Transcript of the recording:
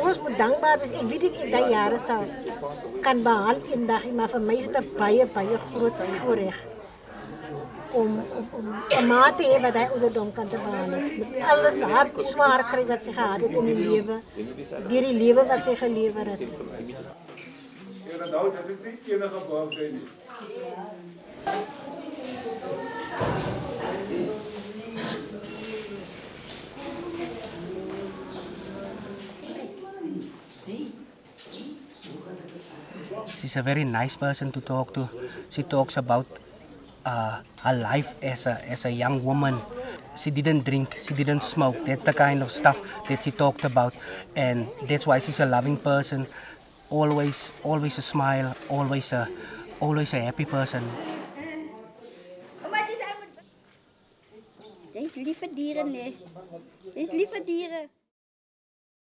Ons moet dankbaar wees. Ek weet ek ek daai jare sal kan behaal eendag, maar vir my is dit 'n baie baie groot voorreg. Alles hard in. She's a very nice person to talk to. She talks about uh, her life as a as a young woman. She didn't drink, she didn't smoke. That's the kind of stuff that she talked about, and that's why she's a loving person. Always, always a smile. Always a, always a happy person. Lief vir nee. Jy is lief vir diere.